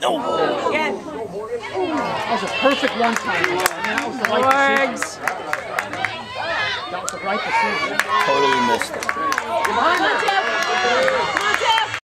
No. Again. That was a perfect one time. I that was the right decision. That was the right decision. Totally missed it.